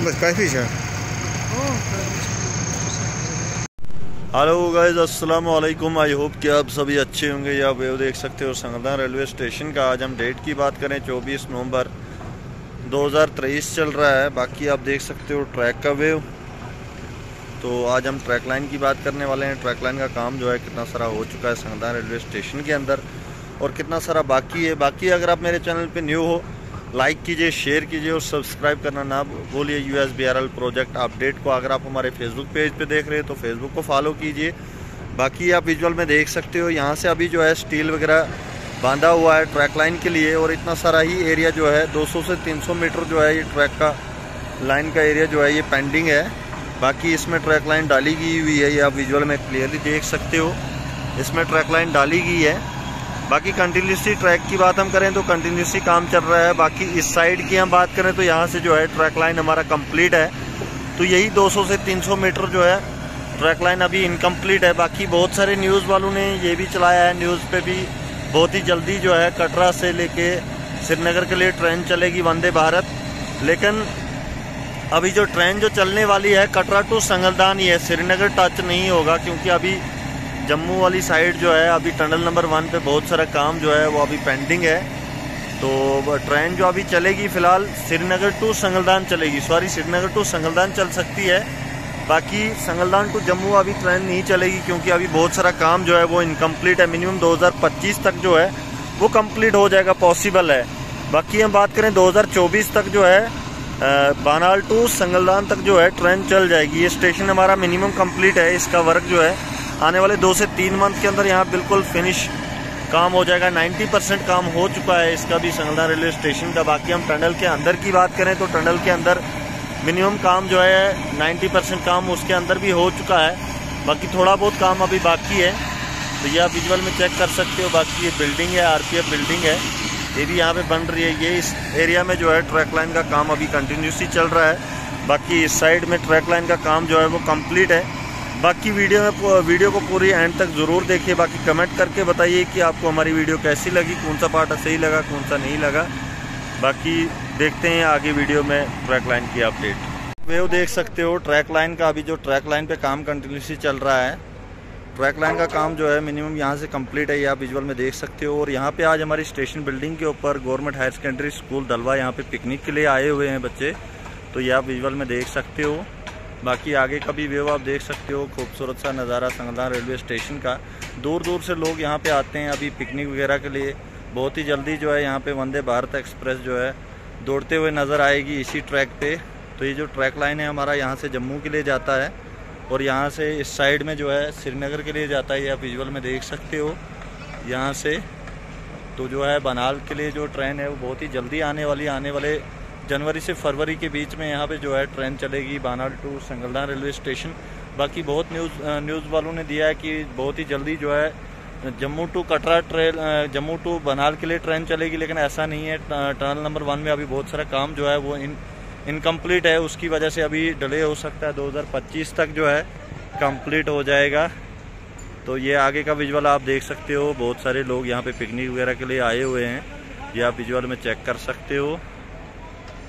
काफ़ी hello guys अस्सलाम वालेकुम आई होप कि आप सभी अच्छे होंगे। या वेव देख सकते हो संगदा रेलवे स्टेशन का। आज हम डेट की बात करें 24 नवंबर 2023 चल रहा है। बाकी आप देख सकते हो ट्रैक का वेव तो आज हम ट्रैक लाइन की बात करने वाले हैं। ट्रैक लाइन का काम जो है कितना सारा हो चुका है संगदा रेलवे स्टेशन के अंदर। और कितना सारा बाकी है। बाकी अगर आप मेरे चैनल पर न्यू हो लाइक कीजिए शेयर कीजिए और सब्सक्राइब करना ना बोलिए U S B R L project update को। अगर आप हमारे फेसबुक पेज पे देख रहे हैं तो फेसबुक को फॉलो कीजिए। बाकी आप विजुअल में देख सकते हो, यहाँ से अभी जो है स्टील वगैरह बांधा हुआ है ट्रैक लाइन के लिए और इतना सारा ही एरिया जो है 200 से 300 मीटर जो है ये ट्रैक का लाइन का एरिया जो है ये पेंडिंग है। बाकी इसमें ट्रैक लाइन डाली गई हुई है, ये आप विजुअल में क्लियरली देख सकते हो। इसमें ट्रैक लाइन डाली गई है। बाकी कंटिन्यूसली ट्रैक की बात हम करें तो कंटिन्यूसली काम चल रहा है। बाकी इस साइड की हम बात करें तो यहाँ से जो है ट्रैक लाइन हमारा कंप्लीट है। तो यही 200 से 300 मीटर जो है ट्रैक लाइन अभी इनकम्प्लीट है। बाकी बहुत सारे न्यूज़ वालों ने ये भी चलाया है। न्यूज़ पे भी बहुत ही जल्दी जो है कटरा से लेके श्रीनगर के लिए ट्रेन चलेगी वंदे भारत। लेकिन अभी जो ट्रेन जो चलने वाली है, कटरा टू संगलदान ही है श्रीनगर टच नहीं होगा क्योंकि अभी जम्मू वाली साइड जो है, अभी टनल नंबर वन पे बहुत सारा काम जो है, वो अभी पेंडिंग है। तो ट्रेन जो अभी चलेगी फ़िलहाल, श्रीनगर टू संगलदान चलेगी। सॉरी श्रीनगर टू संगलदान चल सकती है। बाकी संगलदान टू जम्मू अभी ट्रेन नहीं चलेगी, क्योंकि अभी बहुत सारा काम जो है, वो इनकम्प्लीट है। मिनिमम 2025 तक जो है, वो कंप्लीट हो जाएगा पॉसिबल है। बाकी हम बात करें 2024 तक जो है बानाल टू संगलदान तक जो है ट्रेन चल जाएगी। ये स्टेशन हमारा मिनिमम कंप्लीट है, इसका वर्क जो है आने वाले दो से तीन मंथ के अंदर यहाँ बिल्कुल फिनिश काम हो जाएगा। 90 परसेंट काम हो चुका है इसका भी संगलदा रेलवे स्टेशन का। बाकी हम टनल के अंदर की बात करें तो टनल के अंदर मिनिमम काम जो है 90 परसेंट काम उसके अंदर भी हो चुका है। बाकी थोड़ा बहुत काम अभी बाकी है। तो ये आप विजुअल में चेक कर सकते हो। बाकी ये बिल्डिंग है आरपीएफ बिल्डिंग है। ये भी यहाँ पे बन रही है। ये इस एरिया में जो है ट्रैक लाइन का काम अभी कंटिन्यूसली चल रहा है। बाकी इस साइड में ट्रैक लाइन का काम जो है, वो कंप्लीट है। बाकी वीडियो में वीडियो को पूरी एंड तक ज़रूर देखिए, बाकी कमेंट करके बताइए कि आपको हमारी वीडियो कैसी लगी, कौन सा पार्ट सही लगा, कौन सा नहीं लगा। बाकी देखते हैं आगे वीडियो में ट्रैक लाइन की अपडेट वेव देख सकते हो ट्रैक लाइन का अभी जो ट्रैक लाइन पे काम कंटिन्यूसली चल रहा है ट्रैक लाइन का काम जो है मिनिमम यहाँ से कंप्लीट है, ये आप विजुअल में देख सकते हो। और यहाँ पे आज हमारी स्टेशन बिल्डिंग के ऊपर government higher secondary school Dalwa यहाँ पे पिकनिक के लिए आए हुए हैं बच्चे तो ये आप विजुअल में देख सकते हो। बाकी आगे का भी व्यू आप देख सकते हो, खूबसूरत सा नज़ारा संगदा रेलवे स्टेशन का। दूर दूर से लोग यहाँ पे आते हैं अभी पिकनिक वगैरह के लिए। बहुत ही जल्दी जो है यहाँ पे वंदे भारत एक्सप्रेस जो है दौड़ते हुए नज़र आएगी इसी ट्रैक पे। तो ये जो ट्रैक लाइन है हमारा यहाँ से जम्मू के लिए जाता है और यहाँ से इस साइड में जो है श्रीनगर के लिए जाता है, ये आप विजुअल में देख सकते हो। यहाँ से तो जो है बनाल के लिए जो ट्रेन है वो बहुत ही जल्दी आने वाली, आने वाले जनवरी से फरवरी के बीच में यहाँ पे जो है ट्रेन चलेगी Banihal to Sangaldan railway station. बाकी बहुत न्यूज़ न्यूज़ वालों ने दिया है कि बहुत ही जल्दी जो है Jammu to Katra train Jammu to Banihal के लिए ट्रेन चलेगी, लेकिन ऐसा नहीं है। टनल नंबर वन में अभी बहुत सारा काम जो है वो इन, इनकम्प्लीट है। उसकी वजह से अभी डिले हो सकता है। 2025 तक जो है कंप्लीट हो जाएगा। तो ये आगे का विजुअल आप देख सकते हो। बहुत सारे लोग यहाँ पे पिकनिक वगैरह के लिए आए हुए हैं। ये आप विजुअल में चेक कर सकते हो।